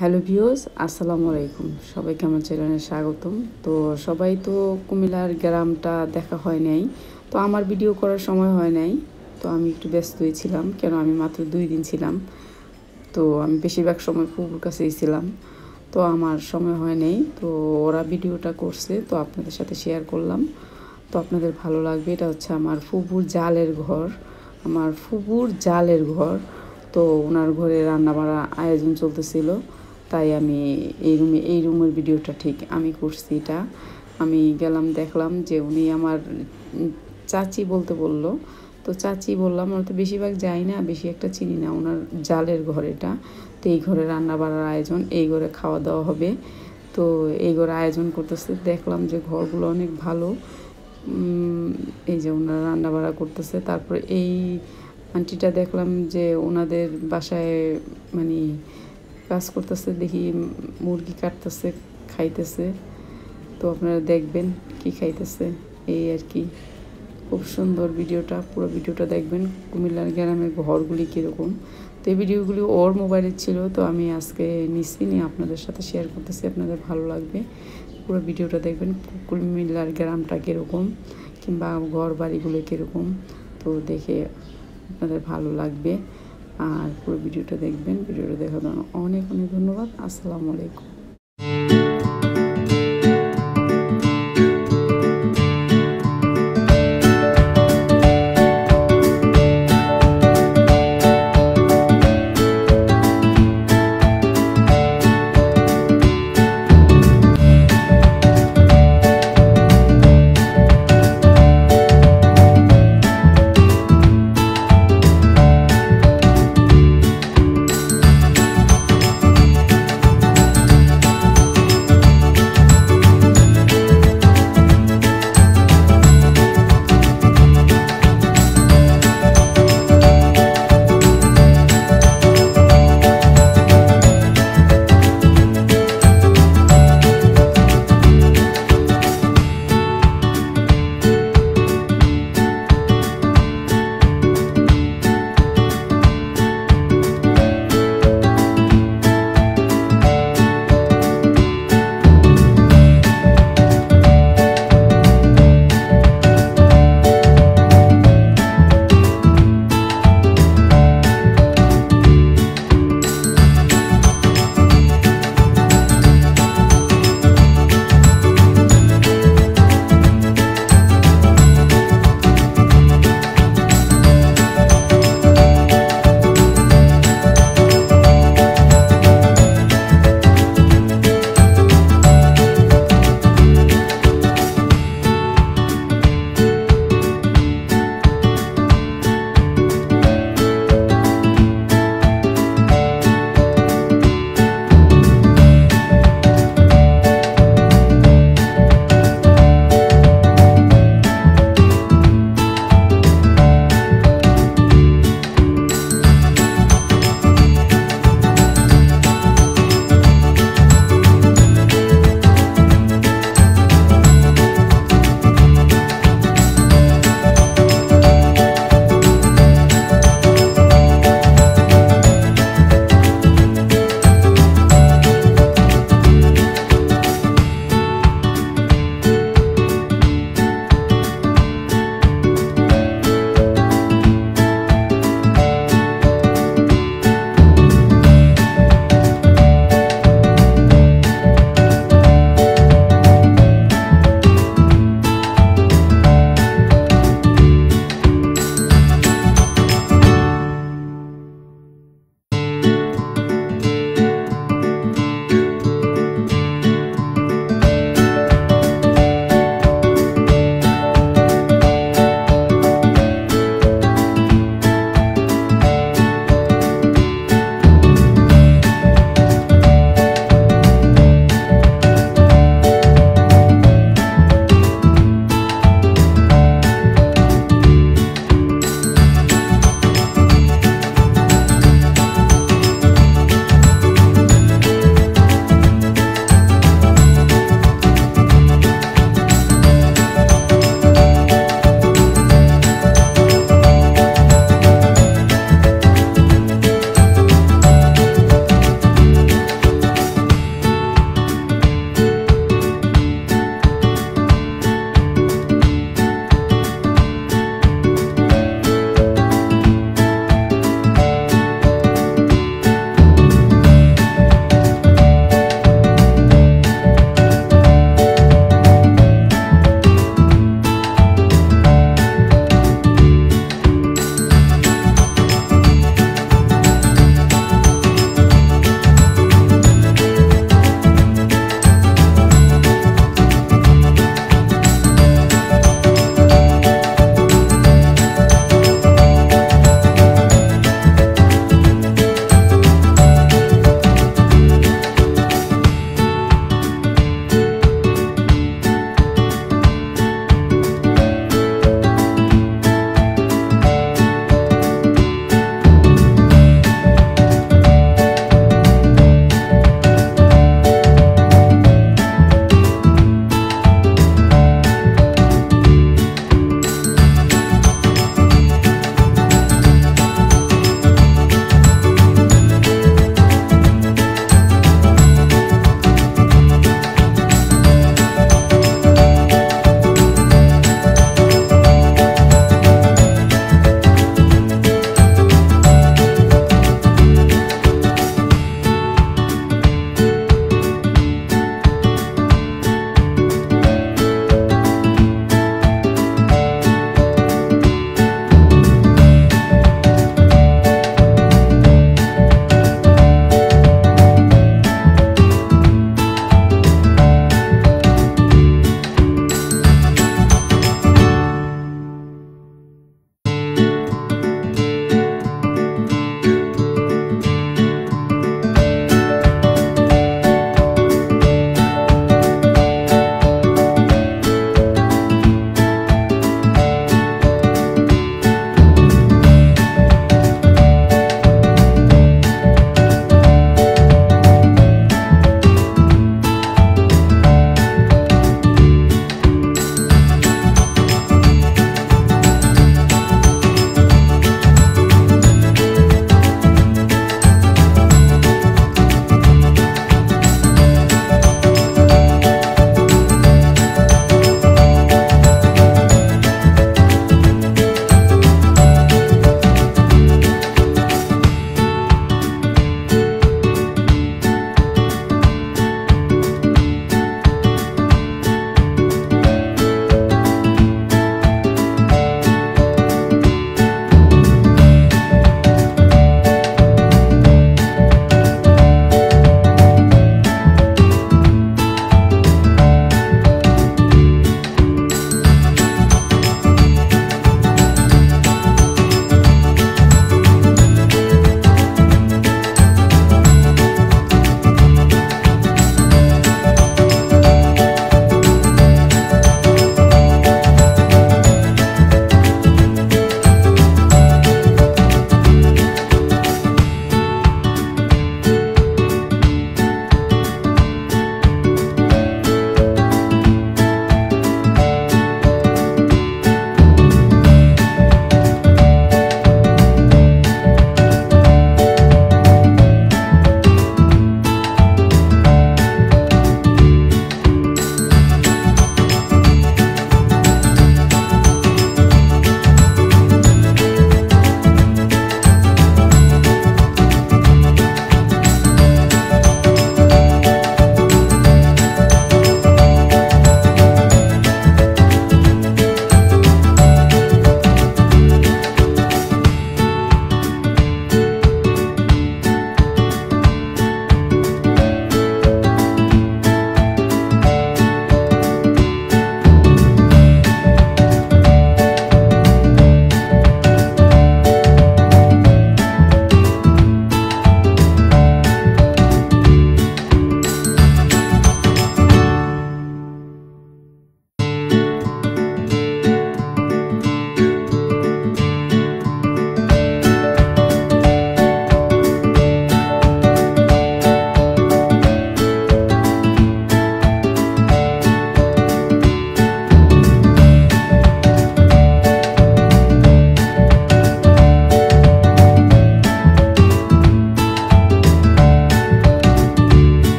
Hello views আসসালামু আলাইকুম। সবাইকে আমার চ্যানেলে স্বাগতম। তো সবাই তো কুমিল্লার গ্রামটা দেখা হয় নাই। তো আমার ভিডিও করার সময় হয় নাই। তো আমি একটু ব্যস্তই ছিলাম, কেন আমি মাত্র দুই দিন ছিলাম। তো আমি বেশিরভাগ সময় ফুপুর কাছেই ছিলাম। তো আমার সময় হয় নাই। তো ওরা ভিডিওটা করছে, তো আপনাদের সাথে শেয়ার করলাম। তো আপনাদের ভালো লাগবে, এটা হচ্ছে আমার ফুপুর জালের ঘর। আমার ফুপুর জালের ঘর। তো ওনার ঘরে রান্না বাড়া আয়োজন চলতেছিল। তাই আমি এই রুমে এই রুমের ভিডিওটা ঠিক আমি করছি এটা। আমি গেলাম, দেখলাম যে উনি আমার চাচি বলতে বলল। তো চাচি বললাম, আমরা তো বেশিরভাগ যাই না, বেশি একটা চিনি না ওনার জালের ঘর এটা। তো এই ঘরে রান্না বাড়ার আয়োজন, এই ঘরে খাওয়া দাওয়া হবে। তো এই ঘরে আয়োজন করতেছে, দেখলাম যে ঘরগুলো অনেক ভালো। এই যে ওনারা রান্না বাড়া করতেছে। তারপরে এই আন্টিটা দেখলাম যে ওনাদের বাসায় মানে কাজ করতেছে, দেখি মুরগি কাটতেছে, খাইতেছে। তো আপনারা দেখবেন কি খাইতেছে, এই আর কি। খুব সুন্দর ভিডিওটা, পুরো ভিডিওটা দেখবেন, কুমিল্লার গ্রামের ঘরগুলি কীরকম। তো এই ভিডিওগুলি ওর মোবাইলে ছিল, তো আমি আজকে নিচ্ছি নিয়ে আপনাদের সাথে শেয়ার করতেছি, আপনাদের ভালো লাগবে। পুরো ভিডিওটা দেখবেন, কুমিল্লার গ্রামটা কীরকম, কিংবা ঘর বাড়িগুলো কীরকম, তো দেখে আপনাদের ভালো লাগবে। আর পুরো ভিডিওটা দেখবেন ভিডিওটা দেখার জন্য অনেক অনেক ধন্যবাদ। আসসালামু আলাইকুম।